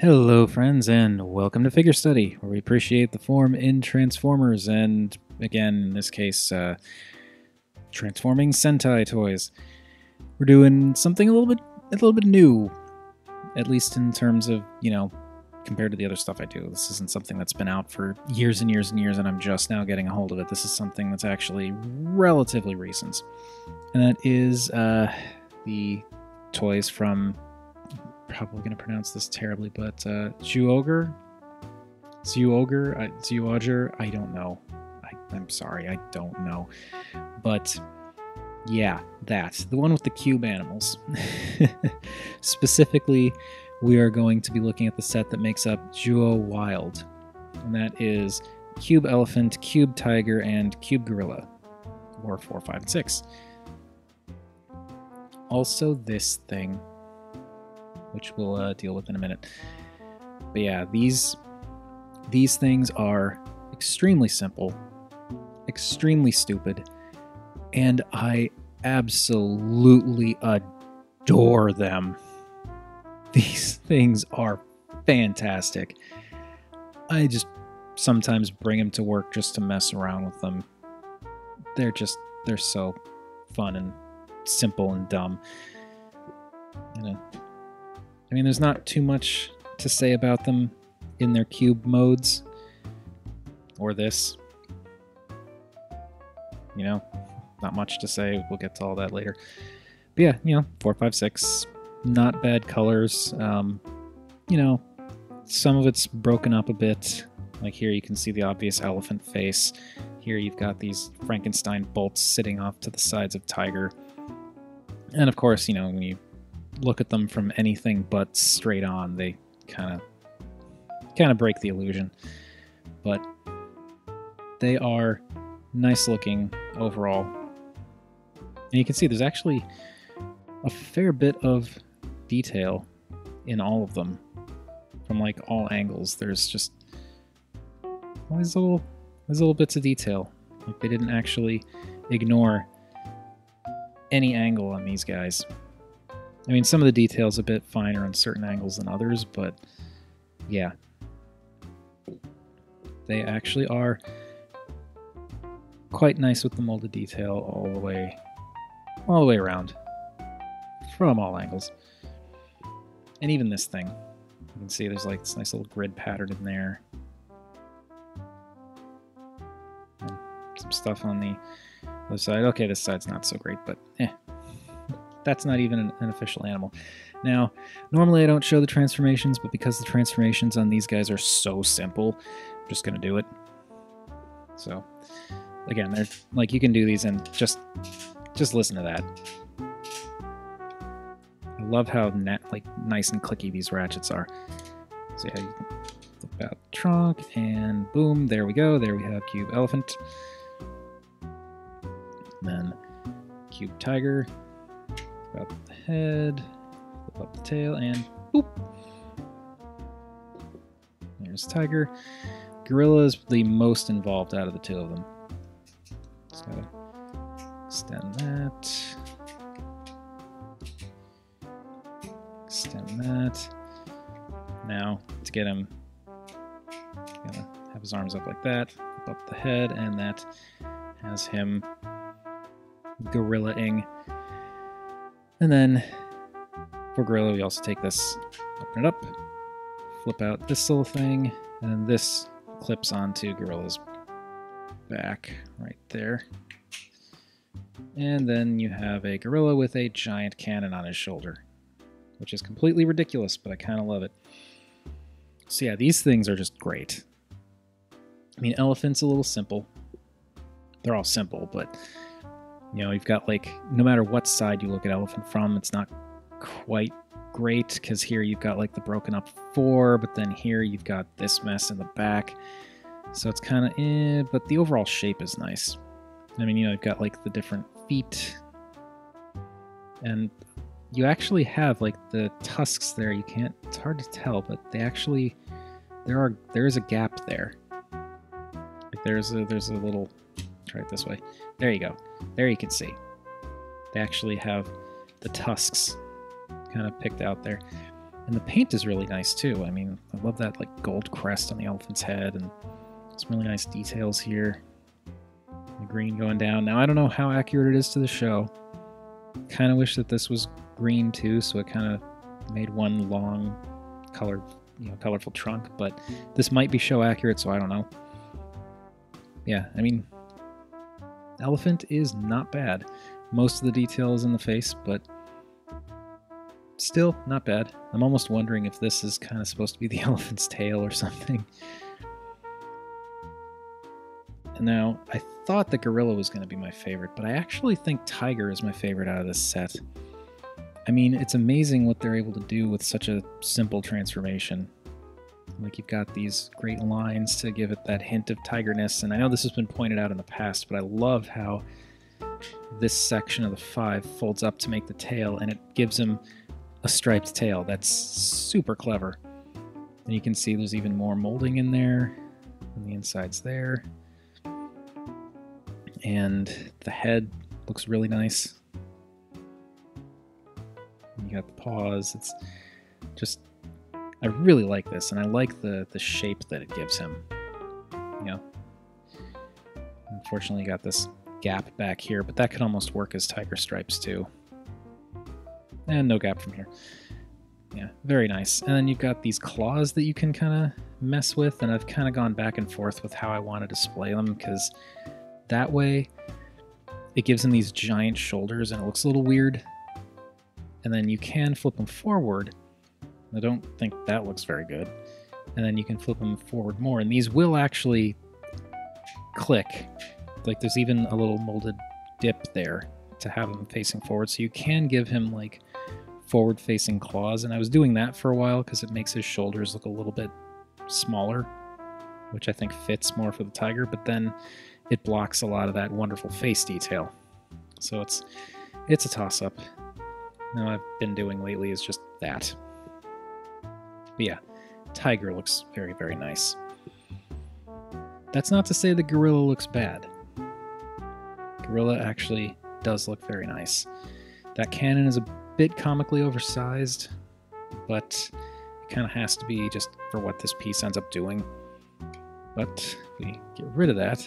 Hello, friends, and welcome to Figure Study, where we appreciate the form in Transformers, and again, in this case, uh, transforming Sentai toys. We're doing something a little bit, a little bit new, at least in terms of you know, compared to the other stuff I do. This isn't something that's been out for years and years and years, and I'm just now getting a hold of it. This is something that's actually relatively recent, and that is uh, the toys from probably going to pronounce this terribly, but uh, uh, Zyuohger, I don't know. I, I'm sorry, I don't know. But yeah, that. The one with the cube animals. Specifically, we are going to be looking at the set that makes up Zyuoh Wild. And that is Cube Elephant, Cube Tiger, and Cube Gorilla. Or 4, 5, and 6. Also, this thing which we'll uh, deal with in a minute. But yeah, these these things are extremely simple, extremely stupid, and I absolutely adore them. These things are fantastic. I just sometimes bring them to work just to mess around with them. They're just they're so fun and simple and dumb. You know, I mean, there's not too much to say about them in their cube modes. Or this. You know, not much to say. We'll get to all that later. But yeah, you know, 456. Not bad colors. Um, you know, some of it's broken up a bit. Like here, you can see the obvious elephant face. Here, you've got these Frankenstein bolts sitting off to the sides of Tiger. And of course, you know, when you look at them from anything but straight on, they kind of kind of break the illusion. But they are nice looking overall. And you can see there's actually a fair bit of detail in all of them from like all angles. There's just always little there's little bits of detail. Like they didn't actually ignore any angle on these guys. I mean, some of the details a bit finer on certain angles than others, but yeah. They actually are quite nice with the molded detail all the way all the way around from all angles. And even this thing. You can see there's like this nice little grid pattern in there. And some stuff on the other side. Okay, this side's not so great, but eh, that's not even an, an, official animal. Now, normally I don't show the transformations, but because the transformations on these guys are so simple, I'm just going to do it. So, again, they're like you can do these and just just listen to that. I love how net, like nice and clicky these ratchets are. So yeah, you can flip out the trunk and boom, there we go. There we have Cube Elephant. And then Cube Tiger up the head, flip up the tail, and boop. There's Tiger. Gorilla is the most involved out of the two of them. Just gotta extend that. Extend that. Now, to get him, gotta have his arms up like that, up the head, and that has him gorilla-ing and then for Gorilla, we also take this, open it up, flip out this little thing, and this clips onto Gorilla's back right there. And then you have a gorilla with a giant cannon on his shoulder, which is completely ridiculous, but I kind of love it. So yeah, these things are just great. I mean, elephant's a little simple. They're all simple, but you know, you've got like, no matter what side you look at Elephant from, it's not quite great because here you've got like the broken up four, but then here you've got this mess in the back. So it's kind of eh, but the overall shape is nice. I mean, you know, you've got like the different feet, and you actually have like the tusks there. You can't, it's hard to tell, but they actually, there are, there is a gap there. Like there's a, there's a little, try it this way. There you go. There you can see. They actually have the tusks kind of picked out there. And the paint is really nice too. I mean, I love that like gold crest on the elephant's head and some really nice details here. The green going down. Now I don't know how accurate it is to the show. Kind of wish that this was green too, so it kind of made one long colored, you know, colorful trunk, but this might be show accurate, so I don't know. Yeah, I mean, elephant is not bad. Most of the detail is in the face, but still not bad. I'm almost wondering if this is kind of supposed to be the elephant's tail or something. And now, I thought the gorilla was going to be my favorite, but I actually think tiger is my favorite out of this set. I mean, it's amazing what they're able to do with such a simple transformation. Like, you've got these great lines to give it that hint of tigerness, and I know this has been pointed out in the past, but I love how this section of the five folds up to make the tail, and it gives him a striped tail. That's super clever. And you can see there's even more molding in there, and the inside's there. And the head looks really nice. You got the paws. It's just I really like this, and I like the the shape that it gives him. You know. Unfortunately, got this gap back here, but that could almost work as tiger stripes too. And no gap from here. Yeah, very nice. And then you've got these claws that you can kind of mess with, and I've kind of gone back and forth with how I want to display them, because that way it gives him these giant shoulders and it looks a little weird. And then you can flip them forward. I don't think that looks very good. And then you can flip them forward more, and these will actually click. Like there's even a little molded dip there to have him facing forward, so you can give him like forward facing claws. And I was doing that for a while because it makes his shoulders look a little bit smaller, which I think fits more for the tiger, but then it blocks a lot of that wonderful face detail. So it's it's a toss up. Now I've been doing lately is just that. But yeah, tiger looks very, very nice. That's not to say the gorilla looks bad. Gorilla actually does look very nice. That cannon is a bit comically oversized, but it kind of has to be just for what this piece ends up doing. But we get rid of that,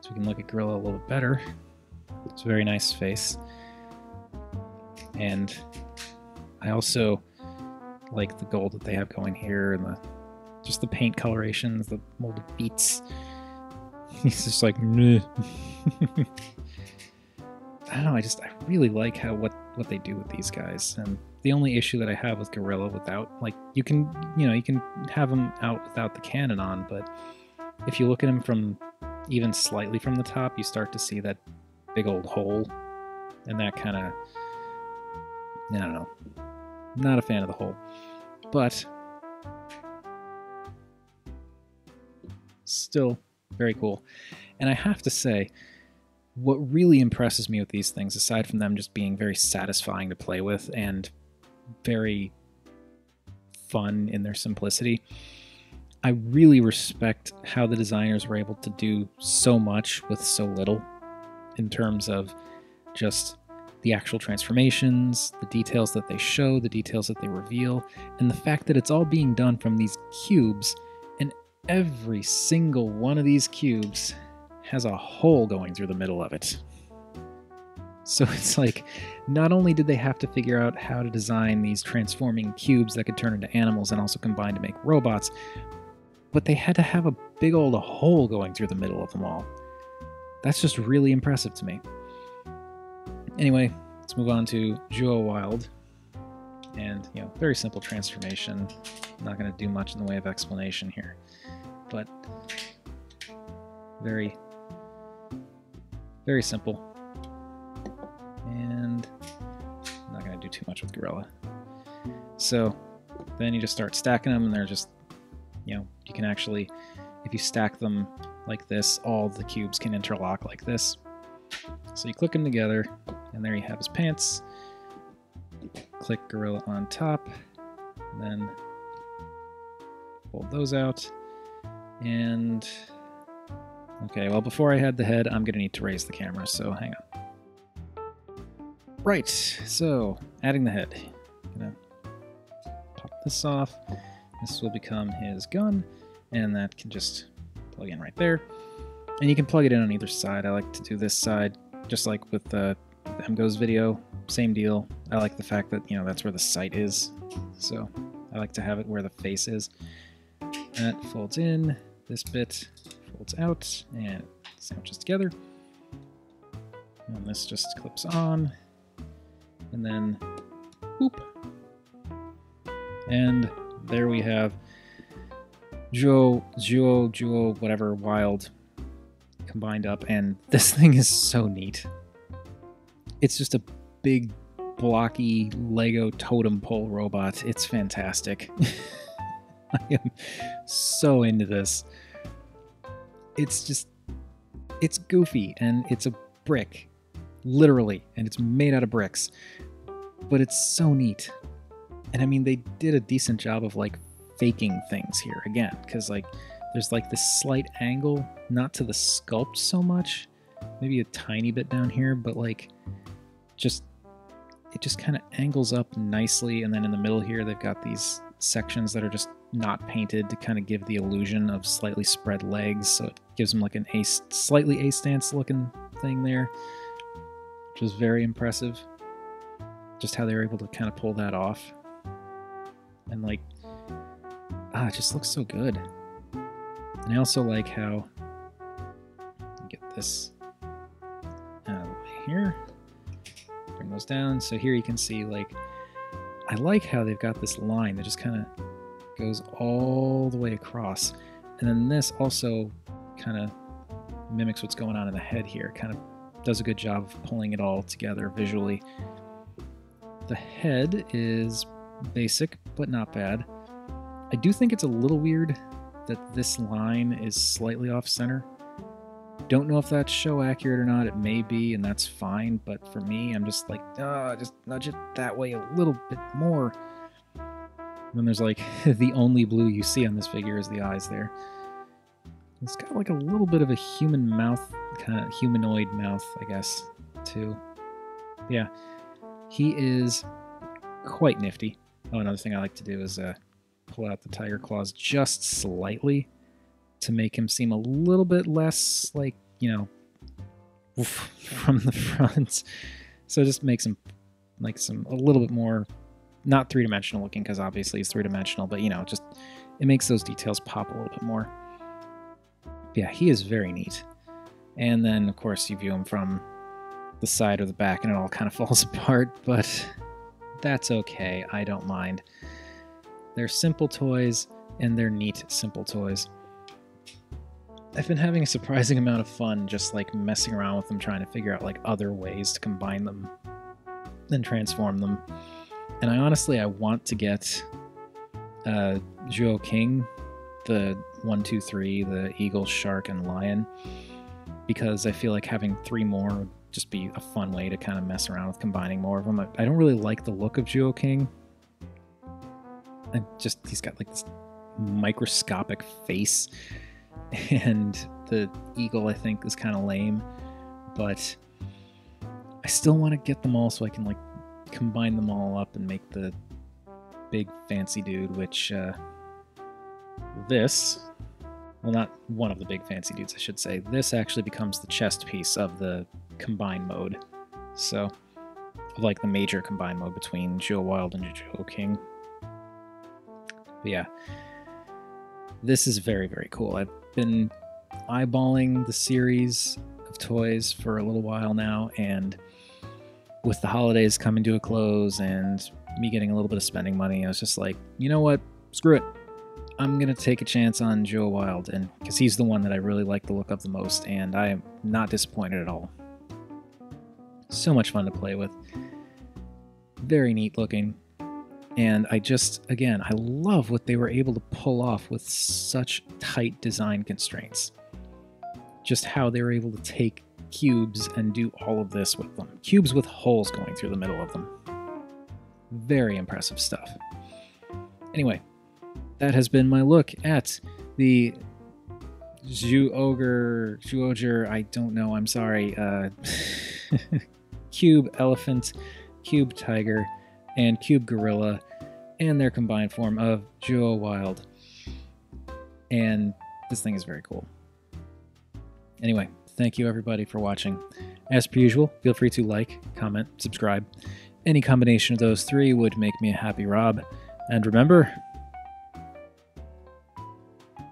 so we can look at Gorilla a little bit better. It's a very nice face. And I also like the gold that they have going here and the just the paint colorations, the molded beats. He's just like, I don't know. I just I really like how what what they do with these guys. And the only issue that I have with Gorilla without like you can you know you can have him out without the cannon on, but if you look at him from even slightly from the top, you start to see that big old hole, and that kind of I don't know. Not a fan of the hole, but still very cool. And I have to say, what really impresses me with these things, aside from them just being very satisfying to play with and very fun in their simplicity, I really respect how the designers were able to do so much with so little in terms of just the actual transformations, the details that they show, the details that they reveal, and the fact that it's all being done from these cubes, and every single one of these cubes has a hole going through the middle of it. So it's like, not only did they have to figure out how to design these transforming cubes that could turn into animals and also combine to make robots, but they had to have a big old hole going through the middle of them all. That's just really impressive to me. Anyway, let's move on to Zyuoh Wild. And, you know, very simple transformation. not going to do much in the way of explanation here. But very very simple. And I'm not going to do too much with Gorilla. So then you just start stacking them, and they're just, you know, you can actually, if you stack them like this, all the cubes can interlock like this. So you click them together, and there you have his pants. Click Gorilla on top, then fold those out, and Okay, well, before I had the head, I'm going to need to raise the camera, so hang on. Right, so adding the head. Gonna pop this off. This will become his gun, and that can just plug in right there. And you can plug it in on either side. I like to do this side, just like with the MGO's video, same deal. I like the fact that, you know, that's where the sight is. So I like to have it where the face is. That folds in, this bit folds out, and sandwiches together. And this just clips on, and then whoop. And there we have Joe, Joe, Joe, whatever, Wild combined up, and this thing is so neat. It's just a big, blocky Lego totem pole robot. It's fantastic. I am so into this. It's just, it's goofy, and it's a brick, literally, and it's made out of bricks. But it's so neat. And I mean, they did a decent job of like faking things here again, because like there's like this slight angle, not to the sculpt so much, maybe a tiny bit down here, but like just it just kind of angles up nicely. And then in the middle here, they've got these sections that are just not painted to kind of give the illusion of slightly spread legs. So it gives them like an a slightly a stance looking thing there, which is very impressive. Just how they were able to kind of pull that off. And like, ah, it just looks so good. And I also like how get this out of the way here. Bring those down. So here you can see like I like how they've got this line that just kind of goes all the way across. And then this also kind of mimics what's going on in the head here. Kind of does a good job of pulling it all together visually. The head is basic, but not bad. I do think it's a little weird that this line is slightly off center. Don't know if that's show accurate or not. It may be, and that's fine. But for me, I'm just like, ah, just nudge it that way a little bit more. And then there's like the only blue you see on this figure is the eyes there. It's got like a little bit of a human mouth, kind of humanoid mouth, I guess, too. Yeah, he is quite nifty. Oh, another thing I like to do is uh, pull out the tiger claws just slightly to make him seem a little bit less like, you know, from the front. So it just makes him like some a little bit more not three-dimensional looking because obviously he's three-dimensional, but you know, just it makes those details pop a little bit more. Yeah, he is very neat. And then of course you view him from the side or the back and it all kind of falls apart, but that's okay. I don't mind. They're simple toys and they're neat, simple toys. I've been having a surprising amount of fun just like messing around with them, trying to figure out like other ways to combine them and transform them. And I honestly, I want to get uh, Zyuoh King, the one, two, three, the eagle, shark, and lion, because I feel like having three more would just be a fun way to kind of mess around with combining more of them. I don't really like the look of Zyuoh King. And just he's got like this microscopic face and the eagle I think is kind of lame, but I still want to get them all so I can like combine them all up and make the big fancy dude, which uh, this, well, not one of the big fancy dudes, I should say. This actually becomes the chest piece of the combine mode. So, like the major combine mode between Zyuoh Wild and Zyuoh King. Yeah, this is very, very cool. I've been eyeballing the series of toys for a little while now, and with the holidays coming to a close and me getting a little bit of spending money, I was just like, you know what? Screw it. I'm gonna take a chance on Joe Wild, and because he's the one that I really like the look of the most, and I am not disappointed at all. So much fun to play with. Very neat looking. And I just, again, I love what they were able to pull off with such tight design constraints. Just how they were able to take cubes and do all of this with them. Cubes with holes going through the middle of them. Very impressive stuff. Anyway, that has been my look at the Zhu Ogre, Zhu Ogre, I don't know, I'm sorry, uh, Cube Elephant, Cube Tiger, and Cube Gorilla and their combined form of Joe Wild. And this thing is very cool. Anyway, thank you everybody for watching. As per usual, feel free to like, comment, subscribe. Any combination of those three would make me a happy Rob. And remember,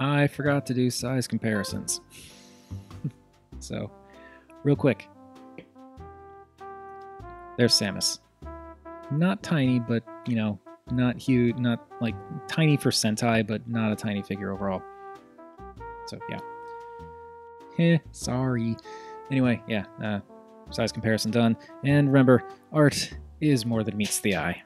I forgot to do size comparisons. so, real quick. There's Samus. Not tiny, but, you know, not huge, not like tiny for Sentai, but not a tiny figure overall. So, yeah. Heh, sorry. Anyway, yeah, uh, size comparison done. And remember, art is more than meets the eye.